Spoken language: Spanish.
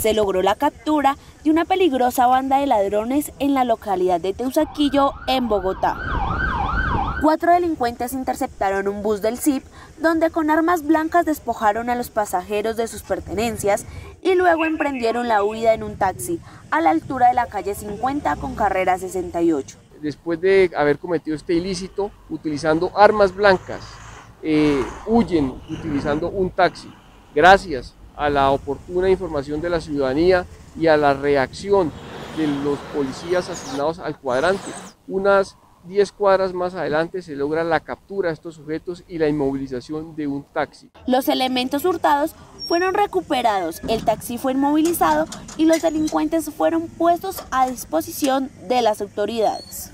se logró la captura de una peligrosa banda de ladrones en la localidad de Teusaquillo, en Bogotá. Cuatro delincuentes interceptaron un bus del CIP donde con armas blancas despojaron a los pasajeros de sus pertenencias y luego emprendieron la huida en un taxi a la altura de la calle 50 con carrera 68. Después de haber cometido este ilícito utilizando armas blancas, eh, huyen utilizando un taxi. Gracias a la oportuna información de la ciudadanía y a la reacción de los policías asignados al cuadrante, unas 10 cuadras más adelante se logra la captura de estos sujetos y la inmovilización de un taxi. Los elementos hurtados fueron recuperados, el taxi fue inmovilizado y los delincuentes fueron puestos a disposición de las autoridades.